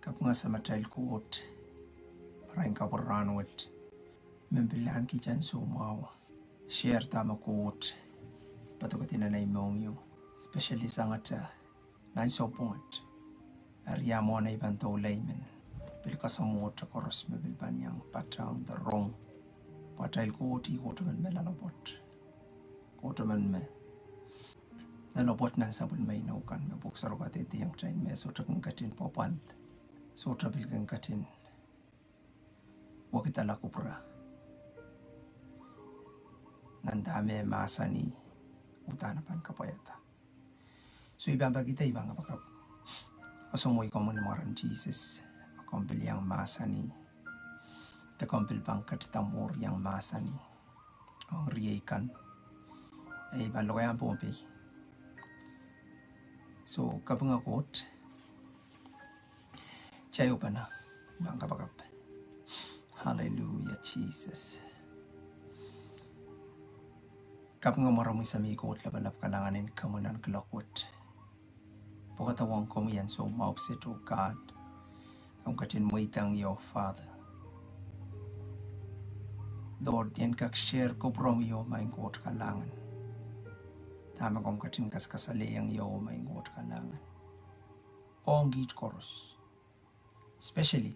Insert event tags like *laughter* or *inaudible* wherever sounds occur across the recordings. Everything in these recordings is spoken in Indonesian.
kapungasamathayilku wothi maranka vurranu wethi membilanki cansumawa shiertamaku wothi patokatina naimongyu specialisangata nansopungat ariamona ivantoulaimen pilkasamuotta korosme bilbaniang patang the wrong patayilku wothi iwotaman melalopot kotaman me nalopot nan sabul may naukan mabuksarokat iti ang train meso takang katin popant so trabil kang katin wakita lakupra nandame masani utana pan kapayata so ibang kita ibang apakap Kasomoy ko mo naman Jesus akompil yang masani. Takompil bangkat tamor yang masani. Ang riyaikan ay balokayan po pi so kapang akot chayopana banga bagappa hallelujah jesus kap nga maramu sa mi kot la balap kalanganin kamunan glockwood pagkatawang ko mo yan so maupset o God ang katin mo itang iyo Father Lord yan kak share ko prom iyo maingot kalangan tama kong katin kaskasali ang iyo maingot kalangan ong git koros especially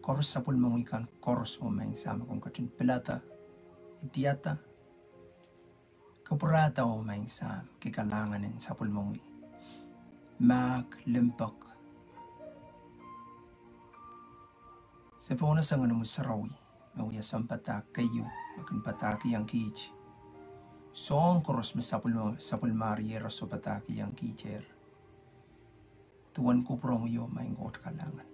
koros sa pulmong ikan koros o maing sama kong katin pelata itiata kapurata o maing sam kikalanganin sa pulmong i. Mag limpak. Sa puna sa nga sarawi mawya sampata kayo makin pataki ang kich Song koros me sapul mariero so pataki ang kicher tuan ko prong yo maingot kalangan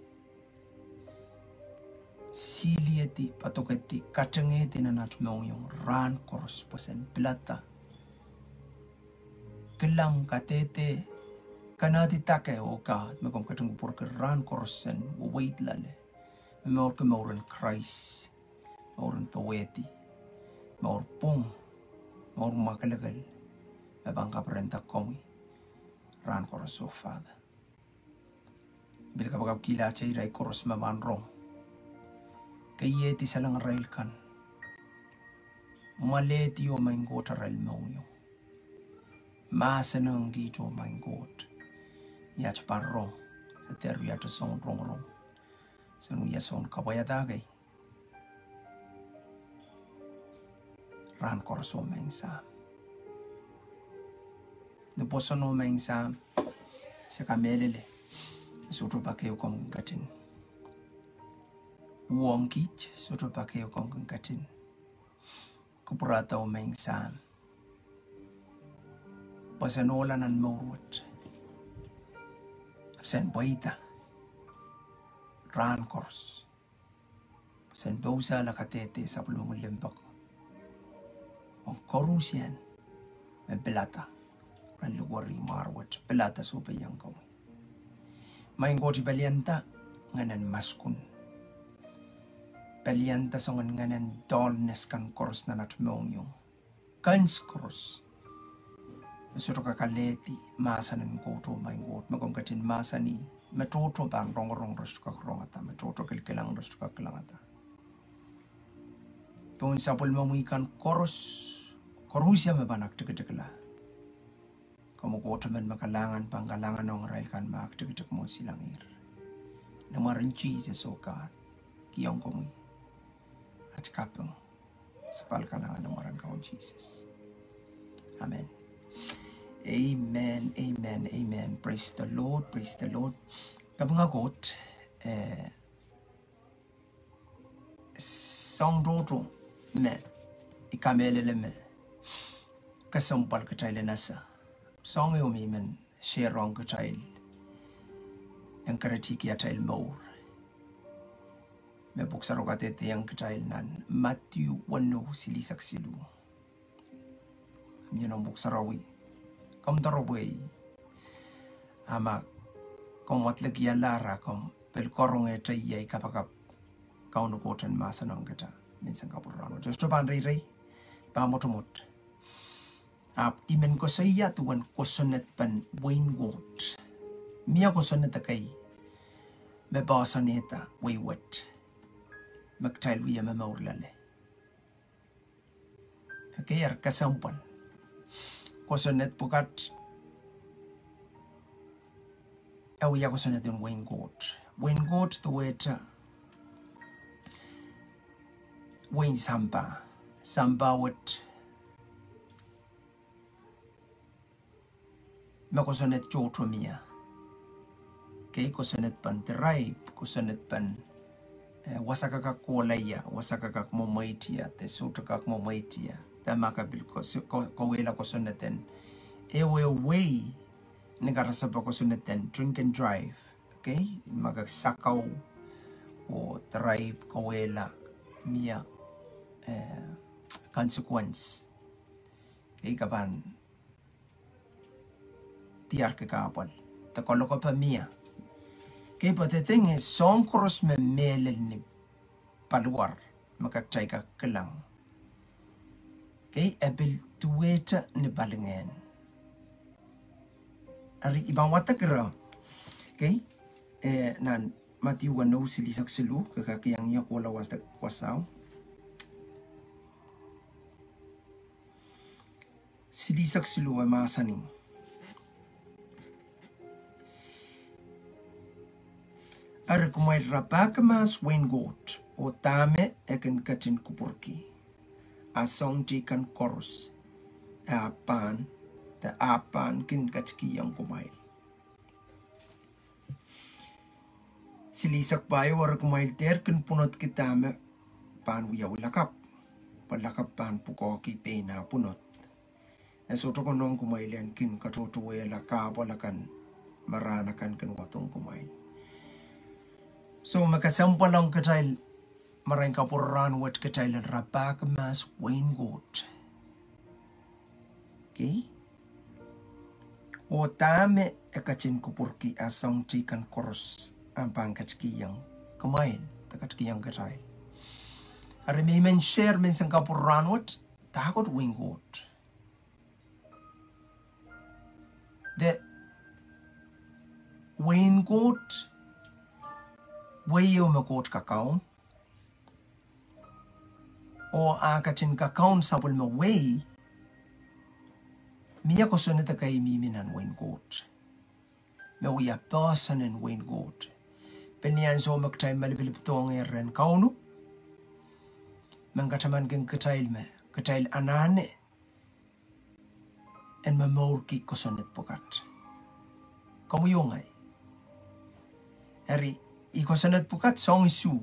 silieti patoketi kacangeti na natmong yung ran koros posen plata kelang katete kanati take o ka me kom katung por ke ran korosen o wait lale. Me mor ke moren Christ moren poeti mor pung mor makalagal me bangka perenta komi ran koros o father bil ka bakap kila chay rai koros maman rom. Kay yeti salang rail kan. Maleti o main gota rail maunyo. Masanang gito main got. Yach par rom. Sa teru yato son rong rong. Sanu yason kabayatagay. Ran korso main sam. Nuposo no main sam. Sa kamelele. Suto pa kayo kong katin wong kich suto pa kayo kong katin kupurata o meng sa pasanola nan mawat sen boita ran kors. Sen bausa la katete sa on korusian. Me belata ran marwat. Belata supe yang kau main goti belianta nganan maskun. Belianta songan nganan dolnes kan kors na natmong yung kans kors Mesuro ka kaleti masa nan koto mai ngot magom katin masa ni metoto bang rong rong restu ka rong ata metoto kel kelang restu ka kelang ata Pun sapul mo ikan koros korusia me banak Kamukotaman makalangan pangkalangan ng railkan maaktikitak mo silang ir. Namarin Jesus o God, kiyong kumui. At kapang sa pangkalangan ng marang kaong Jesus. Amen. Amen, amen, amen. Praise the Lord, praise the Lord. Kabungagot, eh, song roto, me, ikamelele me, kasampal katayle nasa. Song jo mi men she rong ka tail. Yang kritik ya tail maur. Me buksa roka te te yang ka tail nan matiu wano sili saksilu. Myo no buksa rawi. Kom darobwei. Ama kom watlag ya lara kom pel korong e tai yai kapakap. Kau no kotan masa nong kata. Minsan kapurano. Josto ban rei rei. Ba motomot. Ba motomot. आप इमन को सही या तुवन को सुन्नत पन वैन गोट मिया को सुन्नत कई मैं बासा नेता वही वट मकटाइल विया Okay, ar kasampal. Kosonet pukat. Au ya kosonet yung wingot. Wingot tuweta. Win samba. Samba wet. Samba wet. Me kosonet jotromia kay kosonet pan tribe kosonet pan eh, wasakakak kuolaya wasakakak momaitia te sutakak momaitia. Tamaka bil ko ko- kowela kosoneten. Ewe way negarasaba kosoneten drink and drive okay? Magasakaw o tribe kowela mia eh, consequence. Kay kaban tiar ke kapal ta koloko pa mia but the thing is song cross me melel ni paluar makatay ka kelang kay ebil tuweta ni balengen ari ibang wata kira kay eh nan mati wano silisak sulu kakakiyang niya wala wasta wasaw silisak sulu ay Ar kumai rapakamas wengot o tame ekan katin kupurki. Asong ti kan korus. Apan ta apan kin katski yang kumail. Silisak bayo war kumail ter kan punot kitame pan wiya ulakap. Palakap pan pukoki pena punot. Eso to konong kumailan kin katotuwe la kabalakan maranakan kan watong kumail. So makasampa lang katail marang kapuran wat katail rapak mas Wayne Goat. Okay? O tame ekachin kupurki asang chikan koros ang pangkatskiyang kumain takatskiyang katail. Ari may men share men sang kapuran wat takot. The Wayne wayo makot kakaon. O akatin kakaon sabol mo way, miya na kay miminan wain goat. Me wiya pasanen wain goat. Penian so magtay malibilip tong eren kauno. Mangkataman keng katail me, katail anane. En mamorki ko sunod pukat. Kamu yungay. Eri i kosanat pukat song isu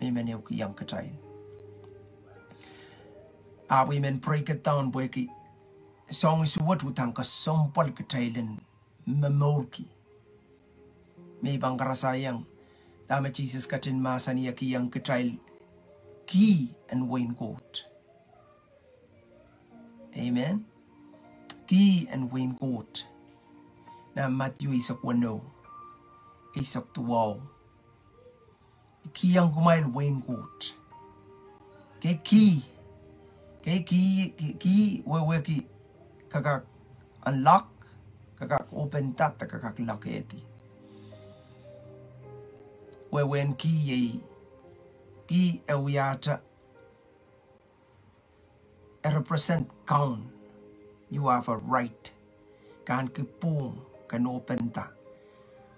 me men eu yam katai a we men break it down boy song isu wat utang ka som pol katailen memorki me bangara sayang dama Jesus katin masani yaki yang katail ki and wine coat amen. Ki and wine coat na Matthew isa kuno Isak tuwaw. Ki yang kumail Wayne Goat. Kay ki. Kay ki, ki, ki, wewe ki, kakak unlock, kakak open tat, kakak lock eti. Wewe ki ye, ki e uyata, e represent count. You have a right. Kan ki pung, kan open ta,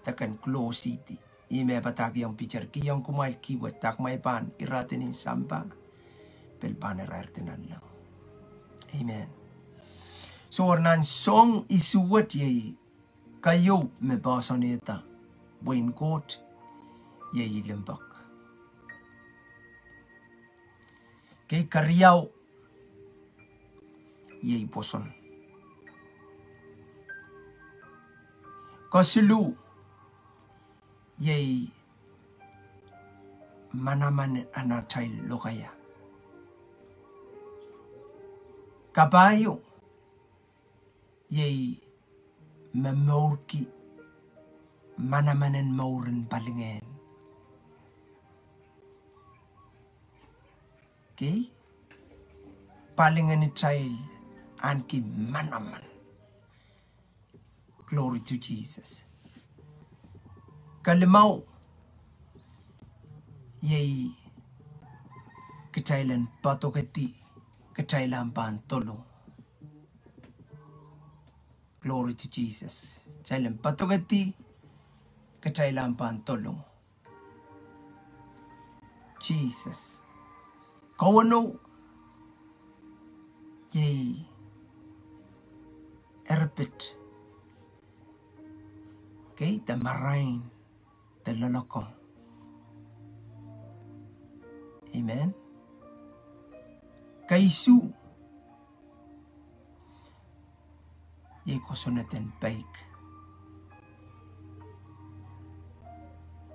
ta kan close iti. Ime pataki yang picture ki yang kumail ki wet tak may pan iratin in sampa pel pan irartin lang. Amen. So ornan song isuwat ye kayo me basa neta buin kot ye ilimbak. Kay karyaw ye poson. Kasilu ye manaman anatay lokaya. Kabayo ye memorki manamanen mauren balingen. Okay? Palingan ni child anki manaman. Glory to Jesus. kalimaw. Yei kitailan patoketi kitailan pantolo glory to jesus. Kitailan patoketi kitailan pantolo jesus. Kawano. Yei erpit. Kay tamarain marine, the lolokong. Amen. Kaisu. Ye kosonaten baik.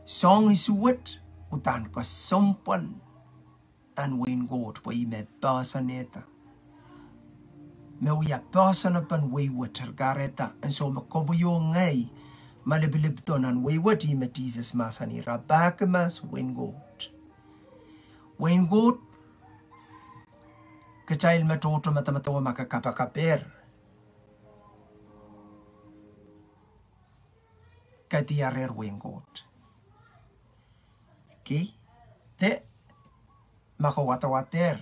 Song isuwat utan ko sompal an wain god po ime basaneta. Me uya basana pan waywat gareta and so makobo yo ngai malibilib tonan waywat ime Jesus masani rabakamas wain god. Wain god Kachail matoto matamatawa makakapakaper. Katiarer wain god. Okay? Te makawatawater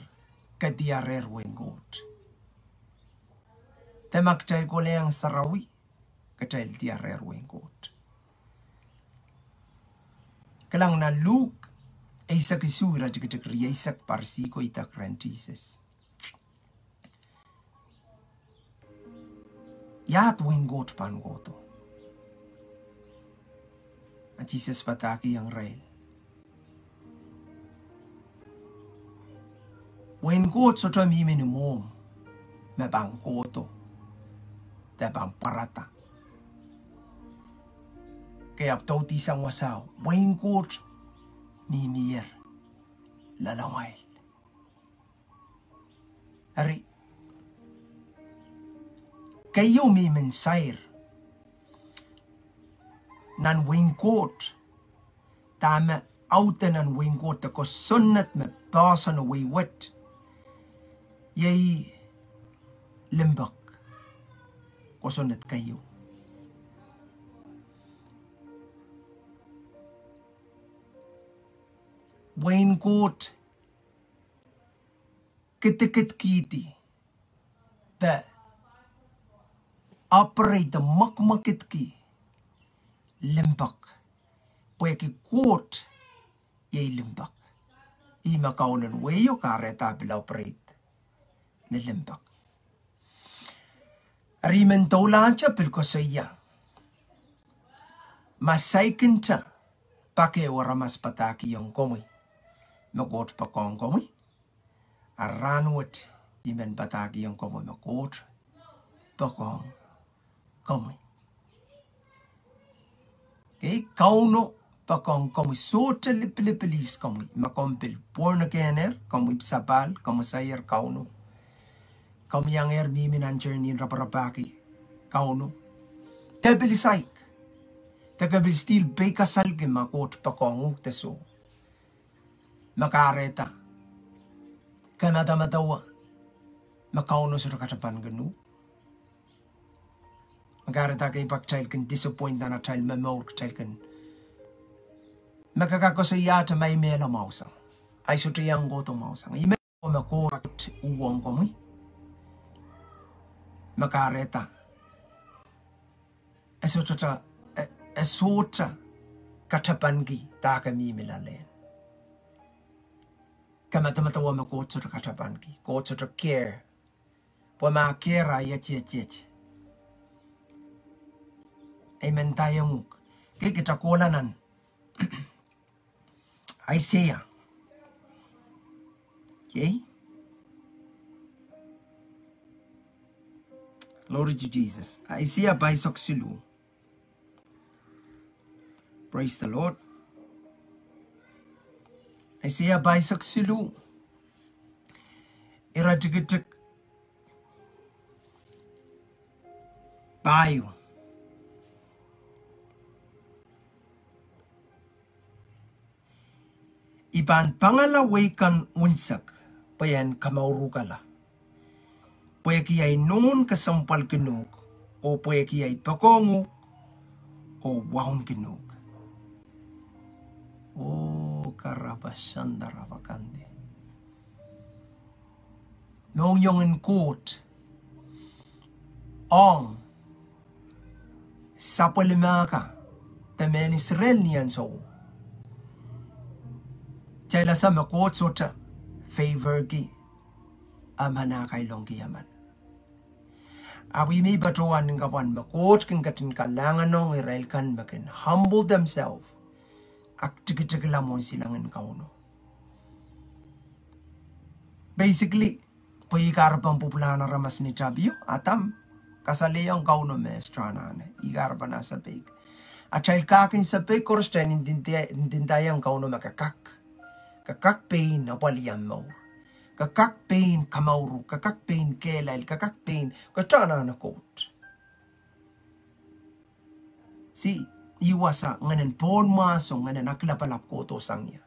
kadiarer wengot. Te makchail koleang sarawi kachail diarer wengot. Kalang na Luke Isak isura jikitik ria Isak parsi ko itak rentises. Yat wengot pan goto. At Jesus pataki ang rail. Wen god so to mi mini mom me bang goto te bang parata. Kaya tauti sang wasaw, waingkur ni nier lalawai. Ari, kayo mi mensair nan waingkot tama outen nan waingkot ko sunnat me basan away wit. Jy limbak. Ko sunnat kayo. वैन कोट कित कित की थी ते अपरे द मक मकित की लिंबक पे की कोट ये लिंबक ये मकाउन वे यो कार्य ताबिल अपरे ने लिंबक रीमन तोलांचा बिल्कुल सही है मसाइकिंचा पाके वरमस पताकी यंग कोमी no got pa kong komi aranuat imen patagi yung komo no got pa kong komi kay kauno pa kong komi sota lipilipilis komi makompil born againer komi sapal komi sayer kauno. Komi yang er mimin ang journey raparapaki kauno. Tebelisay Tagabil still beka salge makot pakonguk teso. Makareta. Kanata matawa. Makauno sa katapan ganu. Makareta kay pak child kan disappoint na child memor child kan. Makakako sa yata may mela mausa. Ay sutriyang goto mausa. Ime ko makot uwang ko mo. Makareta. Eso tata e sota katapangi taka mi milalen. Kama tama tawa ma ko tsota katapangi, ko tsota care. Pwa ma care ya che che. Amen tayo muk. Kaya kita kolanan. Isaiah. *clears throat* Okay? To Jesus. Isaiah by Soxilu. Praise the Lord. Isaiah by Soxilu. Iratigitik. Bayo. Iban pangalaway kan unsak, payan kamaurukala. Pwede kiyay noon kasampal kinug, o pwede kiyay pakongo, o wahon kinug. Oh, karabashandaravakande. Nong yung in court, ong sapolimaka, temen Israel niyan so. Chayla sa makot sota, favor gi, amana kay longgi yaman. Awi may batuan ng kapan makot kang katin kalangan ng Israel kan makin humble themselves. አክድግድግ ላሞን ሲለንን ከሆኑ basically በይጋርበን ቡብላና ረመስኒጃ ብዩ አታም kasaliyan kauno mestranane igarbana sabik achail kakin sabik korsten indindayan kauno makakak. Kakak pain na waliyan mo. Kakak pain kamauru. Kakak pain kelal kakak pain kastana na kot. See iwasa nganen pon maso nganen aklapalap ko to sangya.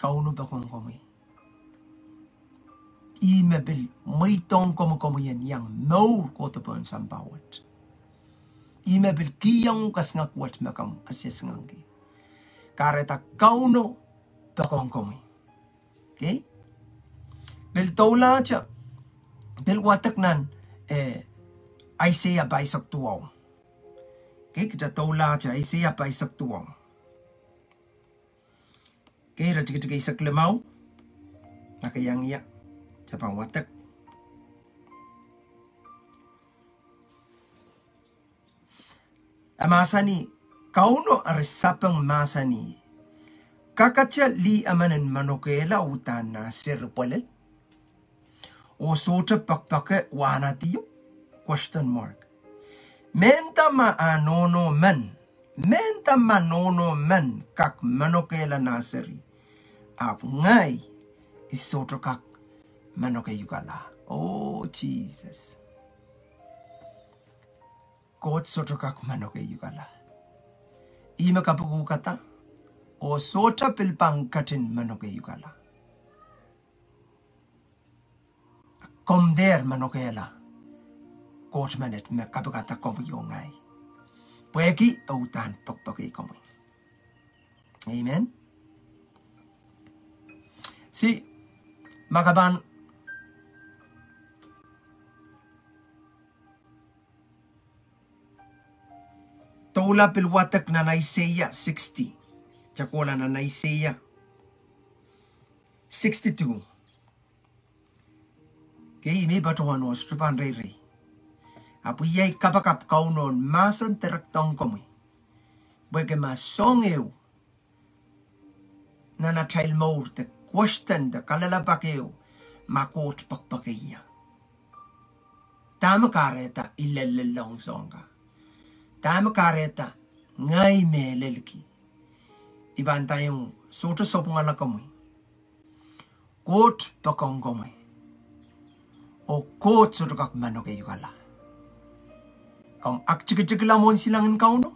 Kauno ba kong kumay? imebil maitong komukomuyan yang maur ko to pon sampawat. Imebil kiyang kas nga kuat makam asis ngangi. Kareta kauno pakong komuy. Okay? Bil tola cha bil watak nan eh Isaiah by sak tuwaw. Okay, kita tola cha Isaiah tuwaw. Okay, rajik kita isak lemaw. Nakayang iya. Japang watak. Amasani, kauno arisapang masani. Kakacha li amanan manokela utan na sirpolel. O sota pakpake wanatiyo? Question mark. Menta ma anono man. Menta manono men kak manokela nasiri. Ap ngai isoto kak manoke yukala. Oh, Jesus. God soto kak manoke yukala. Ima kapuku kata. O sota pilpang katin manoke yukala, Kom der manoke God manet me kapukata komu yongai. Pueki autan pokpoke komu. Amen. Si, makaban Tola pilwatak na Isaiah 60. Chakola na Isaiah 62. Okay, may batuan o strupan rey rey. apu iai kapakap kaunon masan teraktong komui. Bwege masong eu na na tail maur te question da kalalapak eu ma kot pakpakaiya. E Tama kareta ilallalong songa. Tama kareta ngay me melelki. Iban tayong soto sopungal kamui. Kot pakong komui. O kot sotukak manok e ayukala. Kam ak cikicik lamon silangan kau no?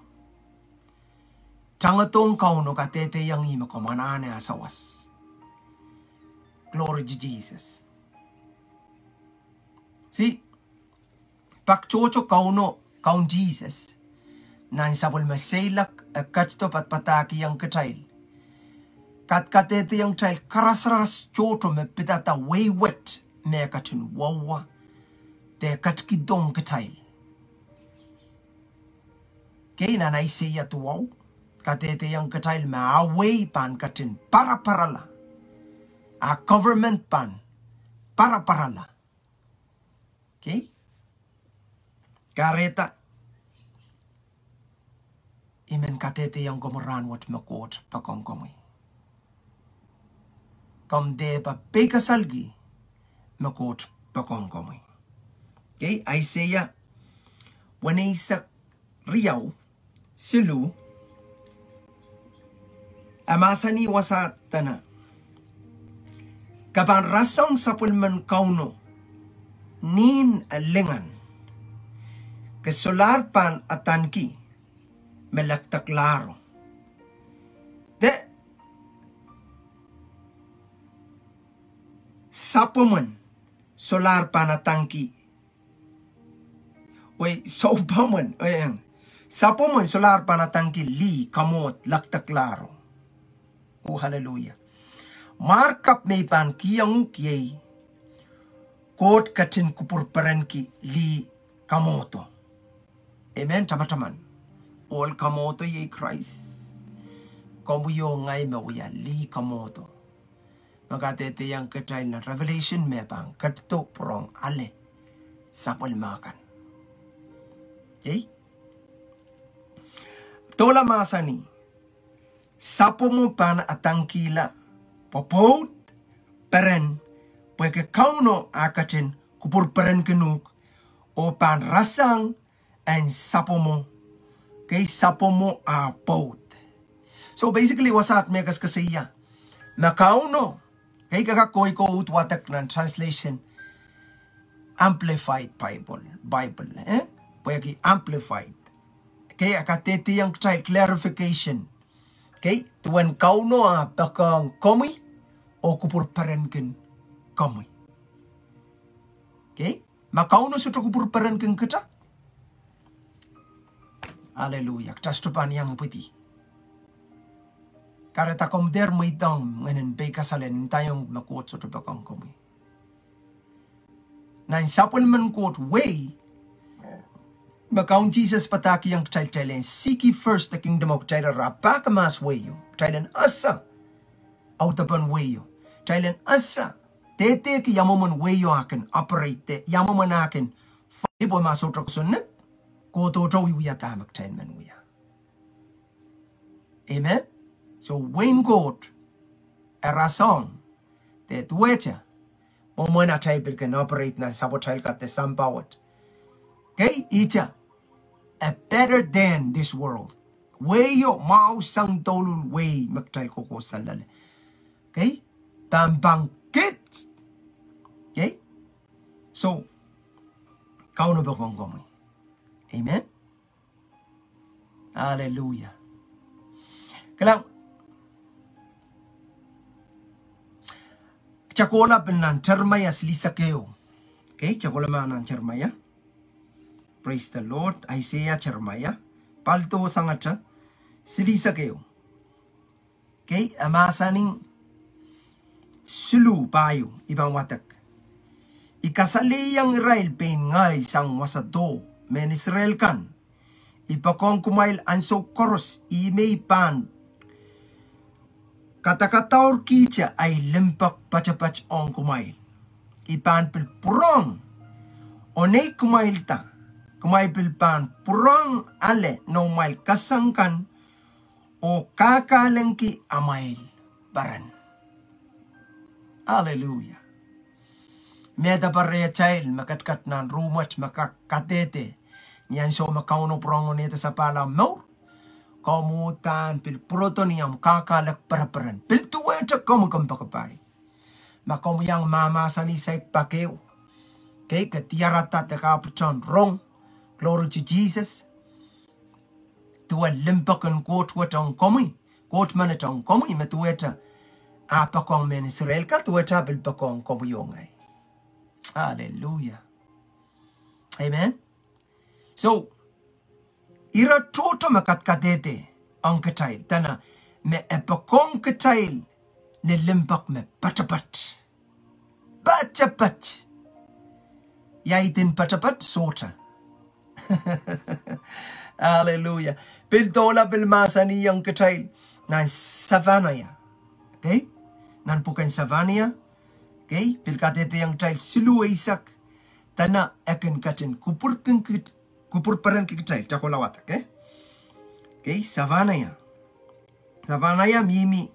Changatong kau no katete yang ino kam anane asawas. Glory to Jesus. See, pak eh, chocho kau no kau Jesus. Nani sabol masailak katto patpataki yang ketail. Kat katete yang tail karasras choto me pitata waywet me katin wawa. Te katkidong ketail. Kei na nai se ya tu katete yang ketail me away pan katin para parala. A government pan para parala. Okay? Kareta imen katete yang gomoran wat makot pakong komoy. Kom de pa peka salgi makot pakong komoy. Okay, Isaiah wanaisak si Lou, amasani wasak tana. Kapang rasang sapul man kauno, nin alingan. Kasular pan atanki, melaktaklaro. De, sapuman, solar panatangki. Wait, so paman, wait, ayang, Sapo mo solar panatangki li kamot lakta klaro. Oh haleluya. Markap may pan kiyang kiyay. Kot katin kupur perenki li kamoto. Amen teman-teman. All kamoto ye Christ. Kamu yo ngai mawya li kamoto. Makatete yang ketay na revelation me pang katto prong ale sapol makan. Okay? Tola masani. Sapo mo pan atangkila. Popot peren. Pweke kauno akatin kupur peren kenuk. O pan rasang and sapo mo. Okay, sapo mo a pot. So basically, wasat megas kasiya. Nakauno. Okay, kakakoi ko utwatak ng translation. Amplified Bible. Bible. Eh? Pwede amplified. Okay, akatete yang try clarification. Okay, tuan kau no a pakang komi o kupur parenkin komi. Okay, makau no sutra kupur parenkin kita. Haleluya, tastupan yang putih. Kare takom der mo itong ngayon pe kasalen tayong makuot sa tabakang komi. Na sapon man kuot way Bakaun Jesus pataki yang ktail tailen seek ye first the kingdom of ktail rapaka mas weyo tailen asa. Autapan weyo tailen asa. Tete ki yamoman weyo akin. Operate yamoman akin. Fibo masotra sunnet koto to to wi tamak man wiya amen? So when god a razón de duecha o mona taibil operate na sabotail kate the sampawat. Okay, ita a better than this world. Wayo mau sang tolun way magtay ko ko salal. Okay? Tambangkit. Okay? So, kau na ba kong gomoy? Amen? Hallelujah. Kalang, Chakola benan termaya selisa keo. Okay, chakola manan termaya. Praise the Lord. Isaiah Jeremiah. Palto sangat silisa kayo. Okay, amasaning sulu payo ibang watak. Ikasali yang Israel pen ngay sang wasado men Israel kan. Ipakong kumail anso koros imay pan. Kata-kataur kicha ay limpak pachapach on kumail. Ipan pilpurong. Onay kumail ta kumaipilpan purang ale no mail kasangkan o kakalengki amail baran. Hallelujah. Meda parre chail makatkat nan rumat makakatete niyan so makauno prongo neta sa pala mo kamutan pil protonium kakalak paraparan. Pil tuweta kamu kampakapay makamu yang mama sani saik pakeo kay katiarata te kapuchan rong Glory to Jesus. Tua limpakan kot watang komi. Kot mana tang komi me tueta. Apa kong men Israel ka tueta bil pakong komi yongai. Hallelujah. Amen. So, ira toto makat kadete ang katail. Tana, me epakong katail ne limpak me patapat. Patapat. Yaitin patapat sota. *laughs* Hallelujah. Piltola pilmasa niyang katail nan savanaya. Okay? Nan pukan savania. Okay? Pilkatete yang tail silu isak. Tana akan katin kupur kengkit kupur peran kitail takolawat. Okay? Okay? Savanaya. Savanaya mimi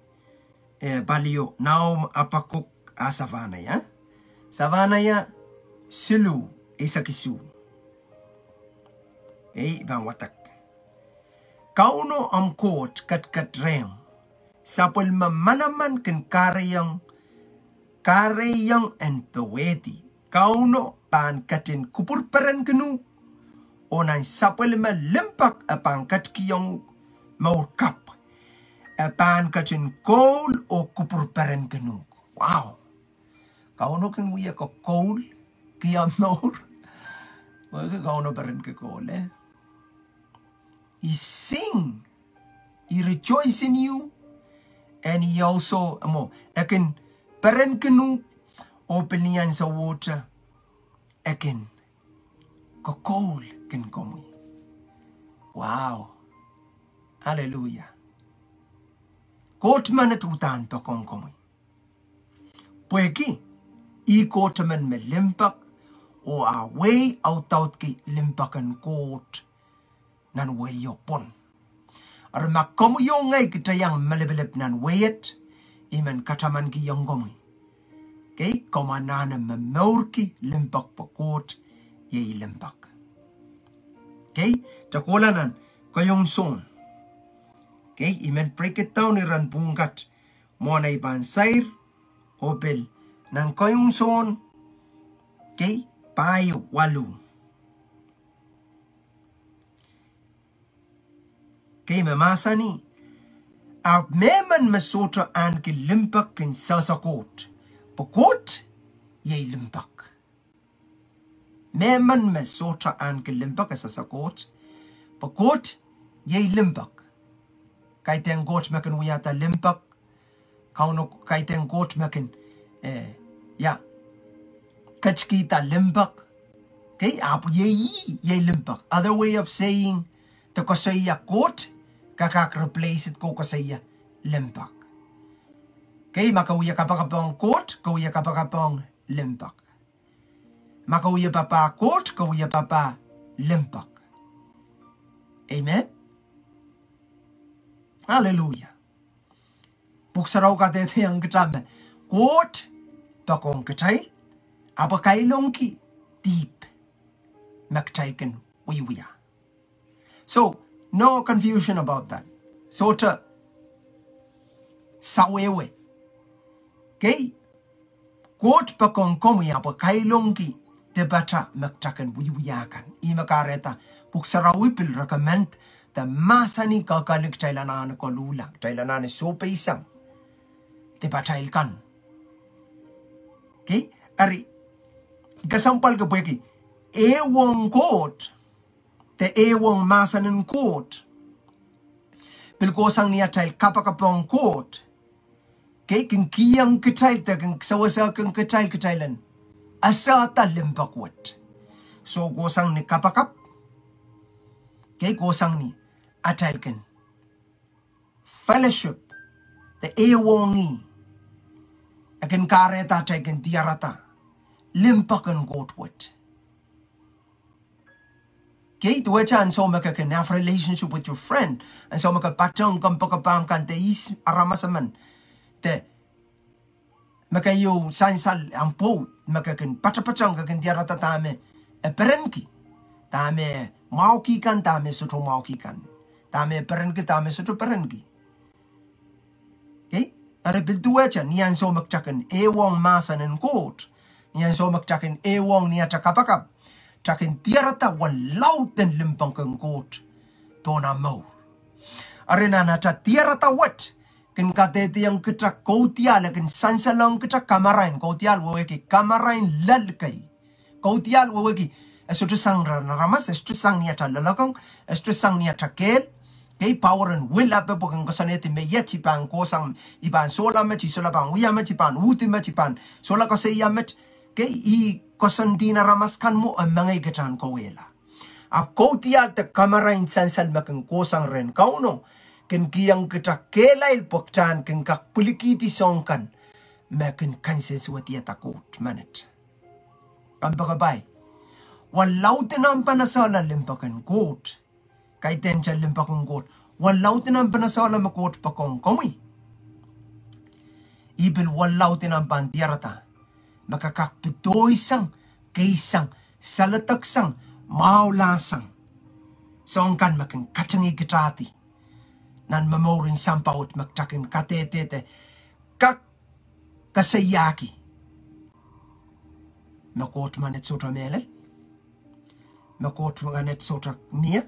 eh, balio naum apakuk a savanaya. Savanaya silu isakisu. Ei bang watak. Kauno am kot kat kat rem. Sapol mamanaman ken kareyang kareyang en peweti. Kauno pan katin kupur peran kenu. Onan sapol ma lempak apang kat kiyong maurkap. Apan katin kol o kupur peran kenu. Wow. Kauno ken wiya ko kol kiyang maur. *laughs* Wag kauno peran ke kol eh. He sing, he rejoice in you, and he also amo ekin peren kenu open niyan sa water ekin kokol kin komui. Wow. Hallelujah. Kot man utan pa kong komui. Pweki, i kot me limpak o a way out out ki limpakan kot nan we yo pon. Ar makom yo ngai kita yang melebelep nan weyet imen kataman gi yongomui kei komanana memorki limpak pakot ye limpak. Kei takolanan kayong son. Kei imen preket town iran bungat mona iban sair opel nan kayong son. Kei payo walu. Okay, mamasa ni. Ak meman masota an ki limpak kin sasakot. Pokot, ye limpak. Meman masota an ki limpak sasakot. Pokot, ye limpak. Kay ten got mekin wiyata limpak. Kauno kay ten got mekin eh, ya kachkita limpak. Okay, apo ye ye limpak. Other way of saying the kosaya got kakak-replace ko kasaya lempak. Kay makauya kapakapong court, kauya kapakapong lempak. Makauya papa court, kauya papa lempak. Amen? Hallelujah. Puksaraw ka tete ang katama. Court, pakong katail, apakailong ki, deep. Magtaikan, uiwiya. So, No confusion about that. Sota sawewe. Kei kot pa kongkomu ya pa kailongi te bata magtakan wiwiyakan. Ima kareta puksarawipil recommend the masani kakalik tailanan ko lula tailanan so paisang te bata ilkan. Okay. ari gasampal ka pweki ewang kot te ewang masanin kot, pilkosang niya tail kapakapong kot, okay? King kiyang kitail ta, king sawasa kang kitail kitailan, asa talimpakwat. So, gosang ni kapakap, okay? Gosang ni, atailkan. Fellowship, the ewongi, akan kareta taken tiarata, limpakan gotwat. Wacha and so maka can have relationship with your friend and so maka patong kam pakapam kan te is aramasaman te maka yo sansal ampo maka kan patapatong ka kan tiarata tame e perenki tame mauki kan tame suto mauki kan tame perenki tame suto perenki okay are bil duwacha niyan so makchakan ewong masan en court niyan so makchakan ewong Track en tierra ta wan lauten limpang keng kot. Tona mau. Arena na cha tierra ta wat. Ken katete yang ketra koutial ken sansalang ketra kamarain koutial weweki kamarain lalkai. Koutial weweki esutu sang ramas esutu sang niata lalakong esutu sang niata kel kei power and will up bo kan kosane te me yeti pan kosam iban sola me ti sola ban wiya me ti pan uti me ti pan sola kose ya met Okay? I kosandina ramaskan mo ang mga igatan kawela. Ako tiyal ta kamarain sansal makangkosang ren kauno. Ken kiyang kita kela il poktan ken kakpulikiti songkan. Makin kansens wat iya takot manit. Ang bagabay. Walaw tinang panasala limpakan kot. Kay tensya limpakan kot. Walaw tinang panasala makot pakong kamoy. Ibil walaw tinang pantiyarata makakakpito isang kaisang salataksang maulasang songkan makin kacangi kitati nan mamorin sampaut maktakin katetete kak kasayaki. Makot manet sotra melel. Makot manet sotra mia.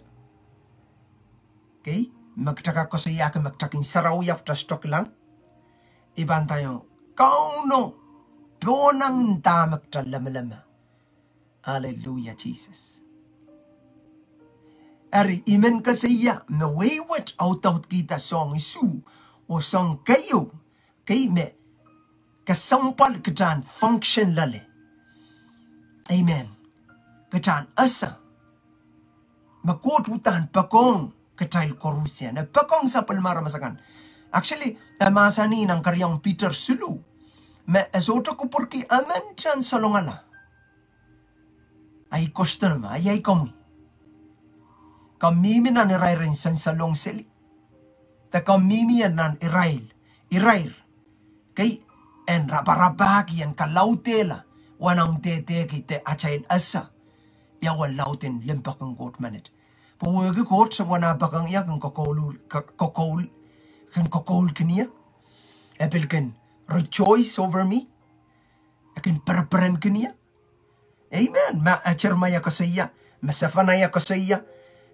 Okay magtaka kasayaki magtakin saraw yapta stok lang iban tayo kauno Bonang tamak lama-lama. Hallelujah, Jesus. Ari imen kasaya me wayward autout kita song isu o song kayo kay me kasampal ketan function lale. Amen. Ketan asa. Makot utan pakong ketail korusia. Na pakong sa palmara masakan. Actually, masa ni ng karyang Peter Sulu. Me esoto ko porki aman chan salongala. Ay kosto naman, ay ay kamoy kamimi nan irair san salong seli. Ta kamimi nan irail, irair. Kay en raparapaki en kalautela wanang tete ki te achail asa. Ya wan lautin limpakang kot manet. Pawagi kot sa wana bakang ya kan kokol kokol kan kokol kania. Epil kan rejoice over me. Lakin perperen kenia. Amen. Ma ah, achirmaya kasaya. Masafanaya kasaya.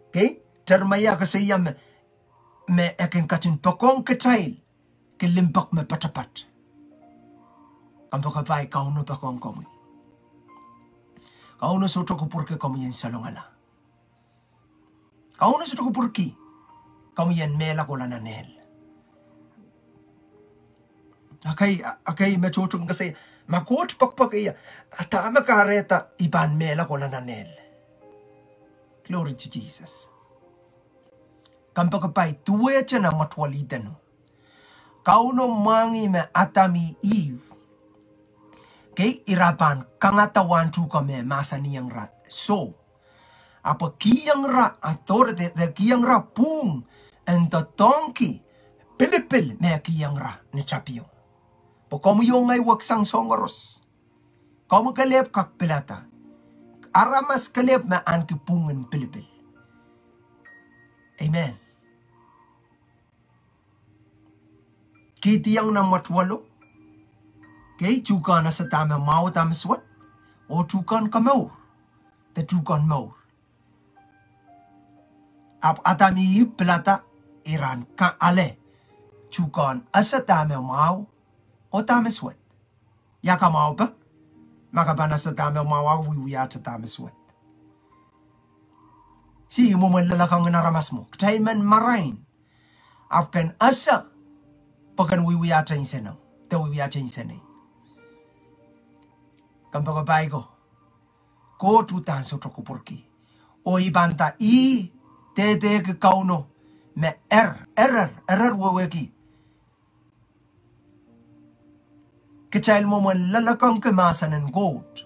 Okay? Termaya kasaya me me akin katin pakong ketail. Kilimpak me patapat. Kampakapai kauno pakong kamui. Kauno soto kupurke kamuyen salongala. Kauno soto kupurki kamuyen mela kolananel. Akai akai me chotong kasi makot pakpak iya atama kareta iban mela ko lananel Glory to Jesus. Kampa kapai tuwe chana matwali tanu. Kauno mangi me atami Eve. Kay irapan kangatawan tu kame masa niyang ra. So, apa kiyang ra atore de, de kiyang ra pung en to tonki pilipil me kiyang ra ni chapio. Po yung ngay waksang songoros. Komu kalep kak pilata aramas kalep na an kipungan pilipil. Amen. Kitiyang na matwalo, kay tukan na sa tama mau tama swat, o tukan kamaur, te tukan maur. Ap atami plata iran ka ale, tukan asa tama otameswet yakamaopa. Makapana satame mawa wiwiyata tameswet si momwelalakangna ramasmo. Ktaiman marain. Apken asa. Pakan wiwiyata insenam te wiwiyata insenai kampakapaigo ko tutan sotoko porki. O ibanta i tete kauno. Me er. Error error weweki Kichayl momon lalakong kumasan ng gold.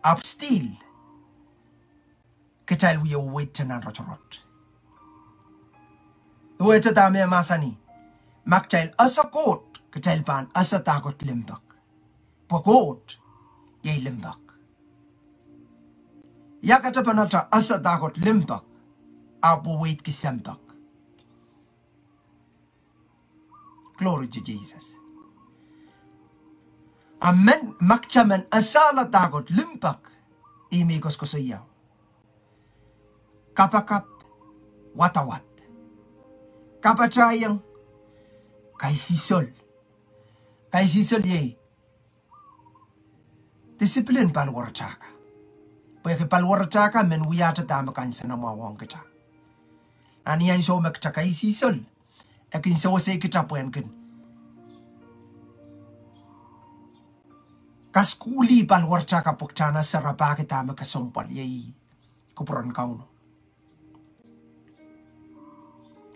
Up still. Kichayl wiyo wait nan rotorot. Uwe tatami masani. Makchayl asakot. Kichayl pan asatakot limbak. Pakot. Yay limbak. Yakatapanata asatakot limbak. Apo wait kisempak. Glory to Jesus. Amen makchamen asala tagot lumpak imigos ko sa. Kapakap watawat. Kapatrayang kay sisol. Kay sisol ye. Disiplin palwarchaka. Pwede palwarchaka men wiyata tamakan sa namawang kita. Aniyan so makchaka isisol. Akin so se kita puenkin. Kin. kaskuli pal warcha ka pokchana sarapa kita yei. Kupuran kauno.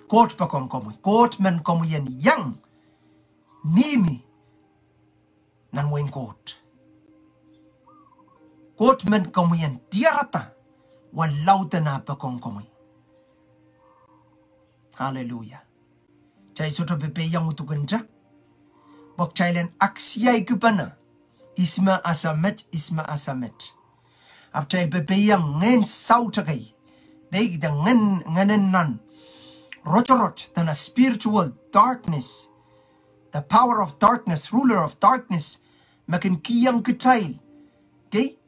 Kot pa kon komu. Kot men komu yen yang. Nimi. Nan wen kot kot men komu yen tiarata. Walauta na pa kon komu. Haleluya chai soto pepe yang utukenja bok chailen aksiai kupana isma asamet isma asamet. After yang ngen sautagay they the ngen ngenen nan. Rotorot than a spiritual darkness. The power of darkness ruler of darkness makin kiyang kitail okay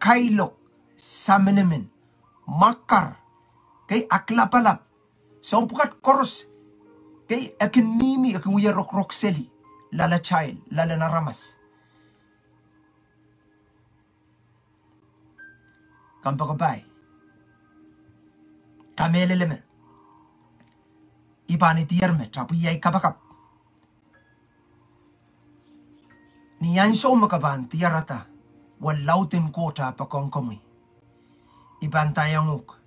kailok samenemen makar. Kay aklapalap. So pukat koros. Kay akin mimi akin wiya rok rokseli Lala Child, Lala Naramas. Kampakabay. Eh. Kameleleme. Ibani tiyerme, trapuyay kabakap. Niyan so makaban tiyarata, walautin kota pakongkomoy. Iban tayanguk.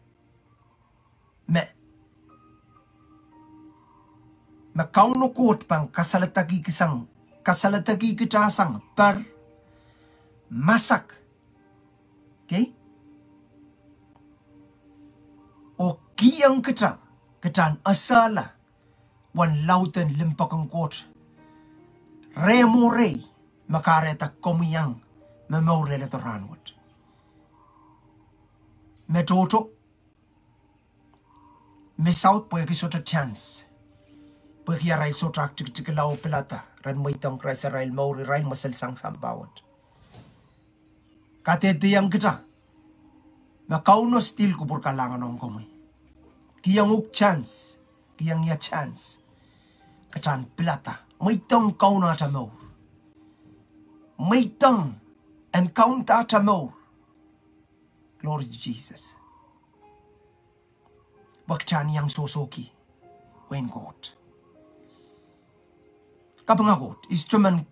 Me kauno kot pang kasalatagi kisang kasalatagi kitasang par masak okay o kiyang kita ketan asala wan lauten limpakang kot remo rei makareta komiyang memore le toranwat me toto me south po ki sota chance po ki arai sota tik tik lau pelata ran mai tong krasa rail mauri rain masal sang sambawat kate tiang kita ma kauno still kubur kalangan ong komai kiyang uk chance kiyang ya chance katan pelata mai tong kauno ata maur Maitang and count out more. Glory to Jesus. Bakchan yang sosoki. Wen God. kapangakot istruman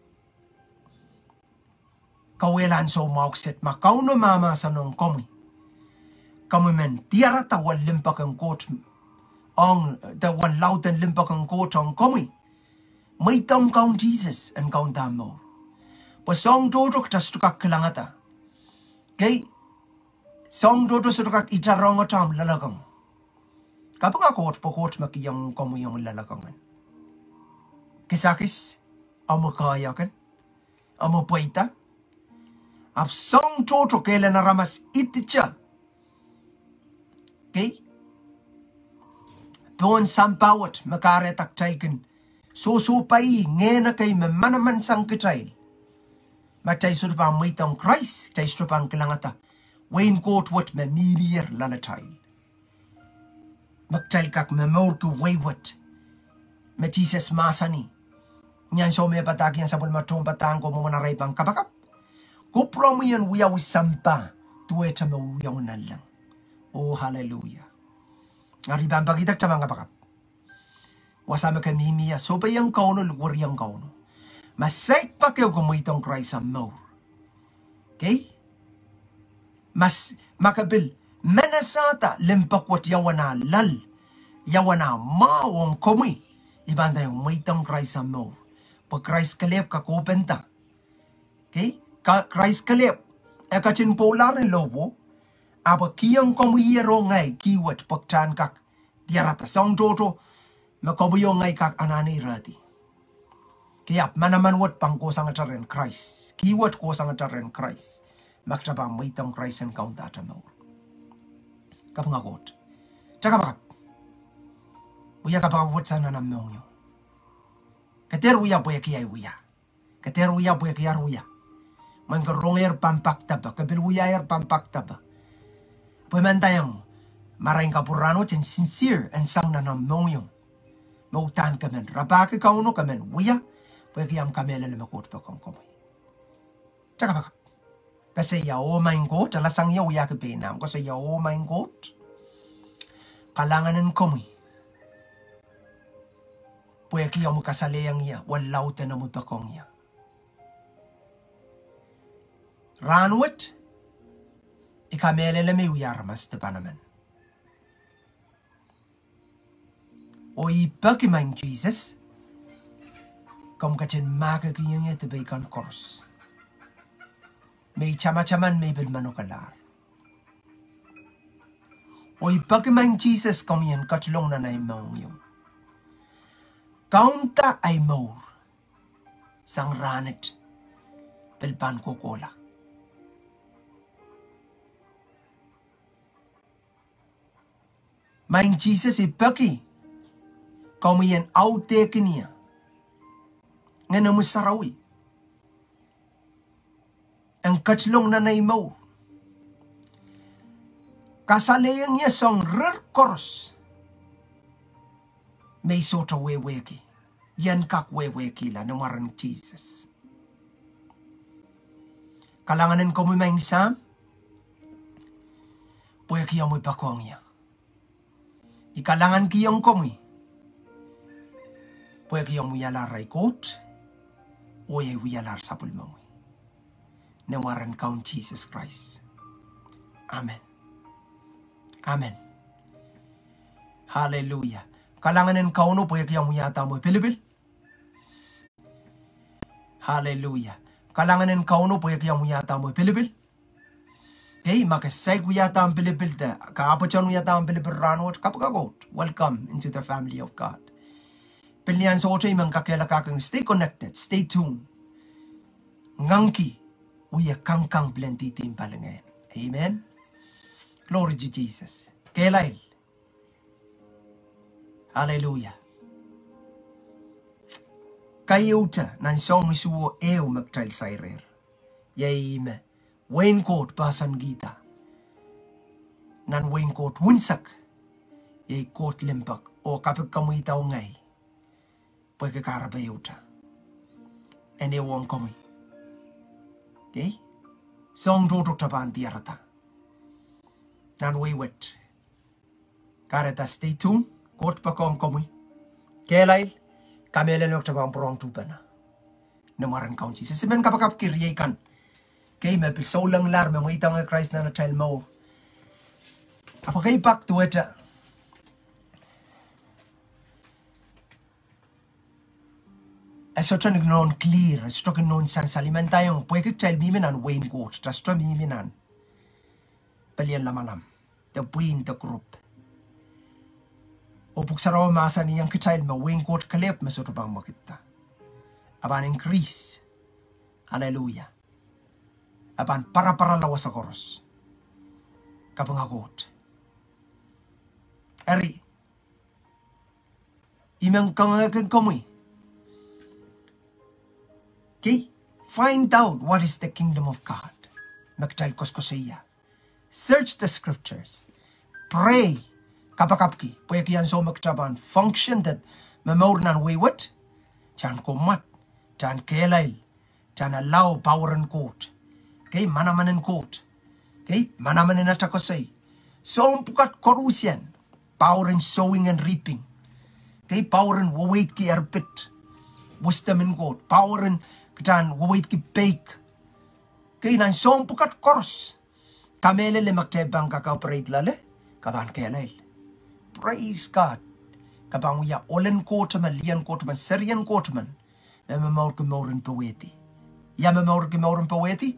kawelan so maukset makau no mama sanong komi kami men tiara ta wan limpa kang kot ang ta wan lauten limpa kang kot ang komi may tong kaun Jesus and kaun tamo pasong dodok tas tukak kelangata kay song dodo sa tukak itarong atam lalakang. Kapangakot pokot makiyang komi yung lalakang Kisakis, amakayakan, amapaita, ab song toto kailan naramas ititya. Okay? Doon sampawat makaretak tailkin. Susupay ngena kay mamanaman sang kitail. Matay surpa mitang Christ, tay surpa ang kilangata. Wain kot wat mamiliyar lalatail. Magtail kak mamor ko waywat. Matisas masani nyan some patak yan sabon matom patang ko mo manaray pang kabakap. Kupro mo yan wiya wisampa tuweta mo wiya lang. Oh, hallelujah. Ngariban pagitak tamang kabakap. Wasama ka mimiya, so pa yung kauno, lugar yung kauno. Masay pa kayo gumuitong Christ ang more. Okay? Mas makabil, manasata limpakwat yawana lal, yawana maong kumi, ibanda yung muitong Christ ang more. Mo. Pag Christ kalip kakupenta. Okay? Ka Christ kalip ekachin polar ni lobo apa kiyang komuyero ngay kiwat pagchan kak diarata song toto makobuyo ngay kak anani rati. Kaya manaman wat pang ko sang ataren Christ. Kiwat ko sang ataren Christ. Makta pa maitang Christ and count that mo. Kapangagot. Tsaka bakap. Uya kapawat sana na yo. Kater uya boya kiyay uya. Kater uya boya kiyar uya. Man karonger pampak taba. Kabil uya er pampak taba. Pemantayang maring kapurano chen sincere and sang na nam mo yo. Mautan kamen. Rabake kauno kamen. Uya. Pwekiyam kamele le makot pa kom komay. Tsaka baka. Kasi ya o main kot, alasang ya uya ke benam. Kasi ya o main kot, kalanganan komoy. Pwekiyam mo kasaleyang ya, walaw te na mo pakong ya. Ranwit, ikamele le may uyaramas te panaman. O ipakimain Jesus, kom ka chen maga yung te bay kan kors. May chama-chaman may bilmano kalar. Oy pagkimang Jesus kom yan katlong na na yung. kaunta ay maur. Sang ranet bilban kokola. Mijn Jesus het pikkie kom hy en ou tekenie ngena nou musarawi en katlong na naimau kasaleyang yesong rir kors meyisotha weweki yan kak weweki la no maran Jesus. Kalanganan ko mo maing sam? Weki amoy pakong ya. Ikalangan kiyong komi weki amoy yala raikot oye wiyalar sapul mamoy no maran kaun Jesus Christ. Amen. Amen. Hallelujah. Kalanganin kauno pue kiyong muyata mo pilibil. Hallelujah. Kalanganin kauno pue kiyong muyata mo pilibil. Hey, makasay yata ang Pilipil ta. Kaapachan yata ang Pilipil ranot. Kapagagot. Welcome into the family of God. Pilihan sa ocho imang kakela kakang stay connected, stay tuned. Ngangki, uya kangkang plenty tim. Amen. Glory to Jesus. Alleluia. Kai uta nan song suo eu magtrail sairer. Yeime wenkot pasan gita. Nan wenkot winsak. Yei kot lempak o kapik kamui tau ngai. Pweke karabe uta. Ene wong kamui. Dei? Song dodo tapan tiarata. Nan we wet. Kareta stay tuned. kot pa kong komui. Kelail kamelen yok tabam prong tupana na maran kaunchi se semen kapakap kiriyai kan. Kay me piso lang lar me mo itang Christ na na child mo apa kay pak tuweta Eso tro ni non clear, sto che non san salimentaion, poi che c'è il mimenan Wayne Court, tra sto mimenan. Pelien la malam, Der buin te group. obukisarawo masani yang kitail ma wingot kalep mesoto bang makitta aban increase hallelujah aban para para lawa sakoros. Kapangagot eri. Imang kangakan kami. okay find out what is the kingdom of god. Makitail koskosaya search the scriptures. Pray. Kapakapki. Pwede kiyan so magtaban. Function that mamauran wayward. Chan kumat. Chan kelail. Chan allow power and court kay manamanen court kay manamanen na takosay so pukat korusian power in sowing and reaping kay power in wait ki arpit wisdom in God power in katan wait ki bake kay nan so pukat kors kamele le magtebang kaka-operate lale kaban kelel praise God. Kabanguya olen kotemen lian kotemen serian kotemen eme morgen morgen poeti ja me morgen morgen poeti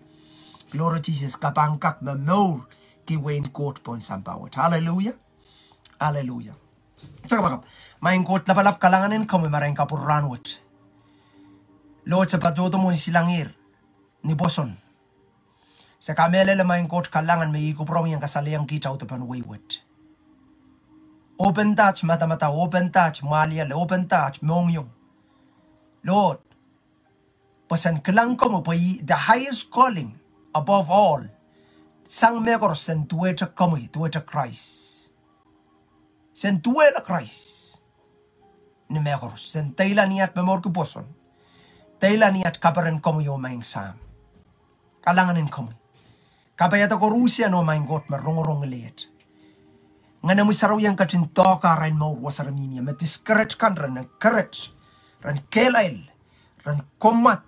glory Jesus. Kabangak me mor ki wen kot pon sampawet. Hallelujah. Hallelujah. Tagabagab, main kot labalap kalanganin kami marain kapur ranwet. Lord sa patuto mo silangir. Ni Boson. Sa kamele la main kot kalangan may ikuprong yung kasaliang kita utapan wayward. Open touch, mata-mata, open touch, malia, open touch, mongyong. Lord, pasan kelang ko mo pa the highest calling above all, sang megor sen tueta kami, tueta Christ. Sen tueta Christ. Ni megor sen taila niat memor kuposon. Taila niat kaparen kami yo maing sam. Kalanganin kami. Kapayata ko Rusia no maing got marongorong liat. Nga na misaraw yang katin toka rain mo wasaramimia. Metis keret kan ran keret. Ran kelail. Ran komat.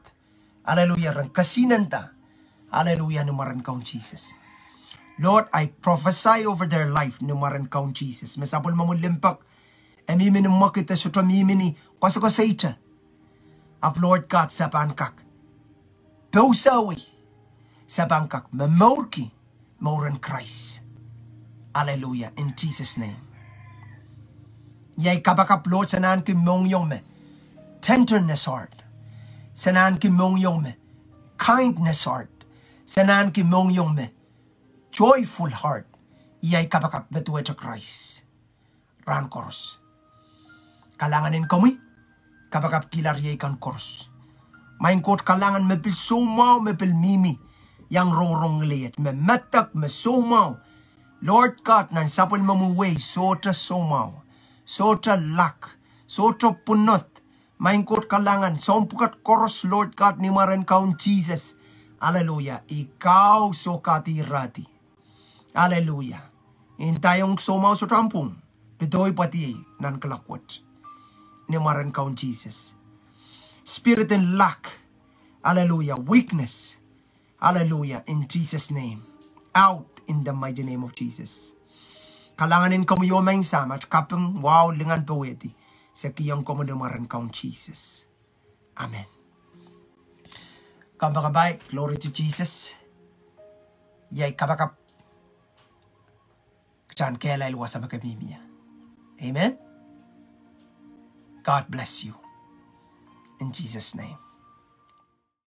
Hallelujah. Ran kasinanta Hallelujah, numaran kaun Jesus. Lord, I prophesy over their life, numaran kaun Jesus. Mesapol mamulimpak, emimini makita sutra mimini, kwasa ko sa. Of Lord God, sa pankak. Pausawi, sa pankak, mamorki, mauran Christ. Hallelujah, in Jesus' name. Yay kabakap Lord, sanaan ki mong yung me. Tenderness heart. Sanaan ki mong yung me. Kindness heart Sanan ki mong yung me. Joyful heart. Iyay kapakap betuwe Christ. Ran koros. Kalanganin kami. Kapakap kilar yay kan koros. Main kot kalangan me pil sumaw me pil mimi. Yang rorong liat. Me metak me sumaw. Lord God, nan sapal mamuway. Sota sumaw. Sota lak. Sota punot. Main kot kalangan. Sompukat koros Lord God ni maran kaun Jesus. Hallelujah. Ikaw so katirati. Hallelujah. Intayong sumaw sa trampong. Bedoy pati nan kelakwat. Ni maran kaun Jesus. Spirit and lack. Hallelujah. Weakness. Hallelujah. In Jesus' name. Out in the mighty name of Jesus. Kalanganin kamu yo main sama kapeng wow dengan peweti. Sekiyang kamu demaran kaun Jesus. Amen. Kamba kabay, glory to Jesus. Yay kabakap. Chan kela ilwa sama kamimia. Amen. God bless you. In Jesus' name.